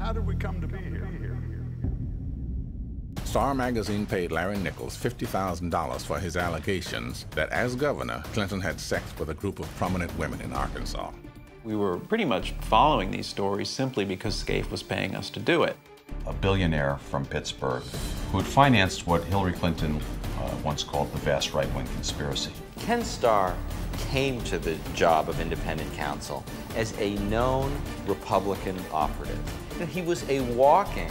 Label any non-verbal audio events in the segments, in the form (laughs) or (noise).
How did we come to be here? Star magazine paid Larry Nichols $50,000 for his allegations that as governor, Clinton had sex with a group of prominent women in Arkansas. We were pretty much following these stories simply because Scaife was paying us to do it. A billionaire from Pittsburgh who had financed what Hillary Clinton uh, once called the vast right wing conspiracy. Ken Starr came to the job of independent counsel as a known Republican operative. He was a walking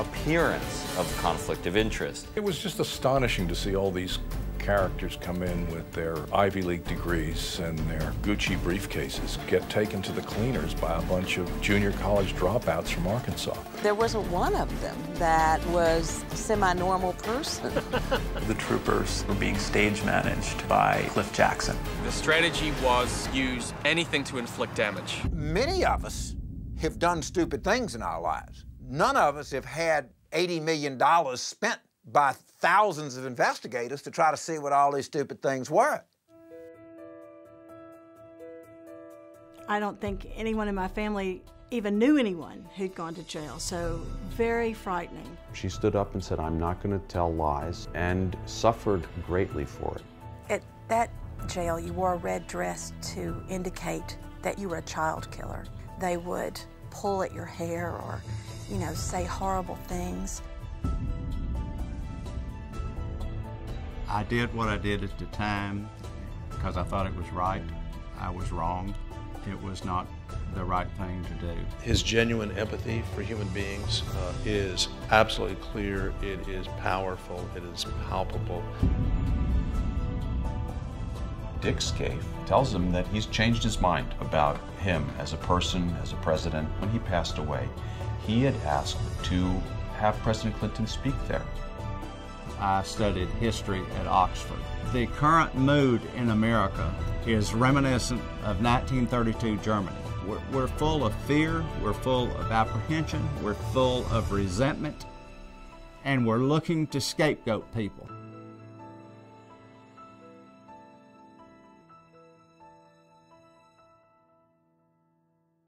appearance of conflict of interest. It was just astonishing to see all these characters come in with their Ivy League degrees and their Gucci briefcases get taken to the cleaners by a bunch of junior college dropouts from Arkansas. There wasn't one of them that was a semi-normal person. (laughs) the troopers were being stage managed by Cliff Jackson. The strategy was use anything to inflict damage. Many of us have done stupid things in our lives. None of us have had $80 million spent by thousands of investigators to try to see what all these stupid things were. I don't think anyone in my family even knew anyone who'd gone to jail, so very frightening. She stood up and said, I'm not going to tell lies, and suffered greatly for it. At that jail, you wore a red dress to indicate that you were a child killer. They would pull at your hair or, you know, say horrible things. I did what I did at the time because I thought it was right. I was wrong. It was not the right thing to do. His genuine empathy for human beings uh, is absolutely clear. It is powerful. It is palpable. Dick Scaife tells him that he's changed his mind about him as a person, as a president. When he passed away, he had asked to have President Clinton speak there. I studied history at Oxford. The current mood in America is reminiscent of 1932 Germany. We're, we're, full of fear, we're full of apprehension, we're full of resentment, and we're looking to scapegoat people.